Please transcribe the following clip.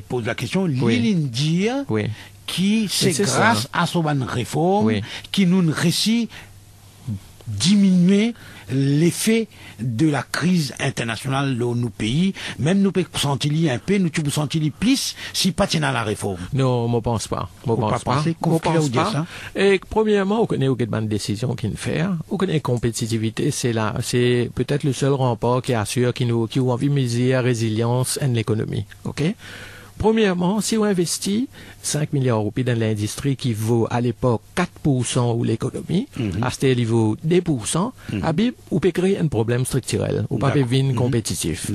pose la question, l'India, qui c'est grâce à son réforme qui nous réussit diminuer l'effet de la crise internationale dans nos pays. Même nous pouvons sentir un peu, nous pouvons sentir plus si pas à la réforme. Non, je ne pense pas. Je pense pas. pense pas. Et premièrement, on connaît aucune décision qu'il fait. On connaît compétitivité, c'est là, c'est peut-être le seul rempart qui assure, qui nous, qui a envie de miser la résilience en l'économie. OK? Premièrement, si on investit 5 milliards d'euros dans l'industrie qui vaut à l'époque 4% ou l'économie, à ce niveau 2%, mm -hmm. on peut créer un problème structurel, ou pas une compétitif.